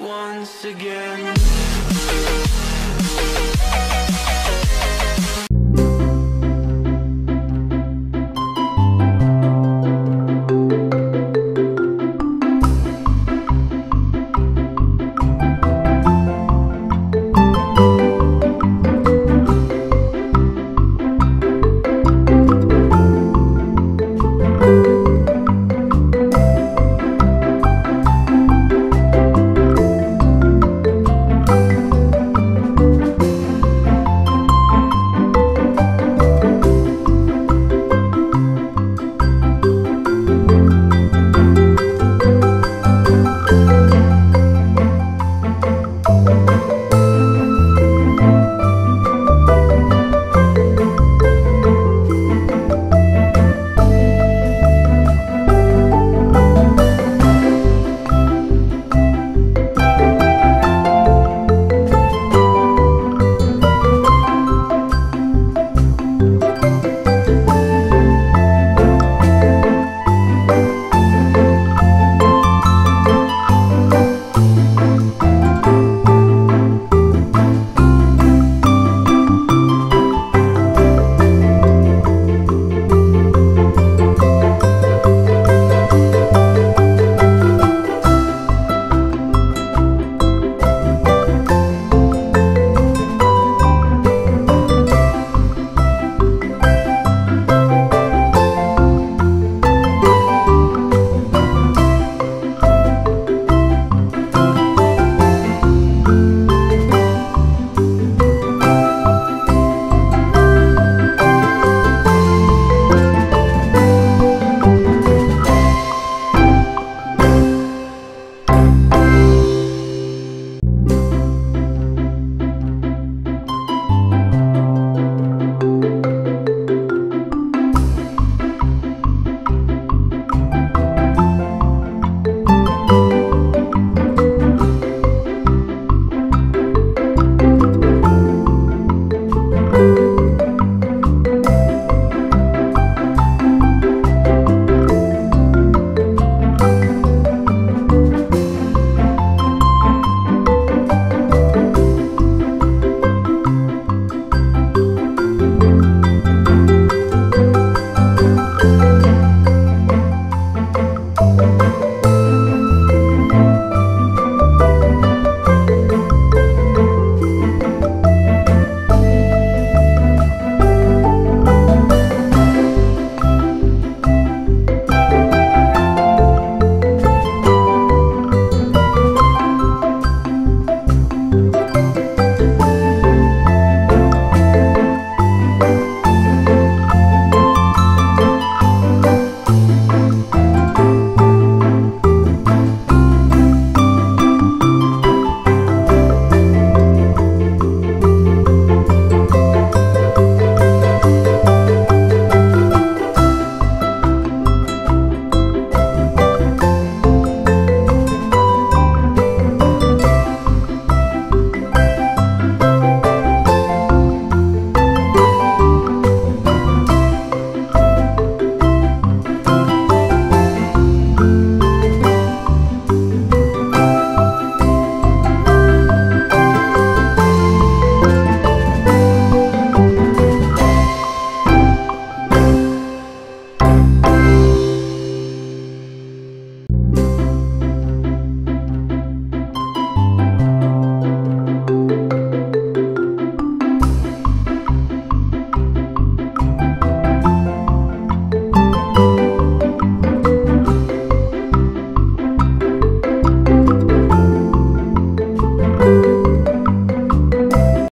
once again.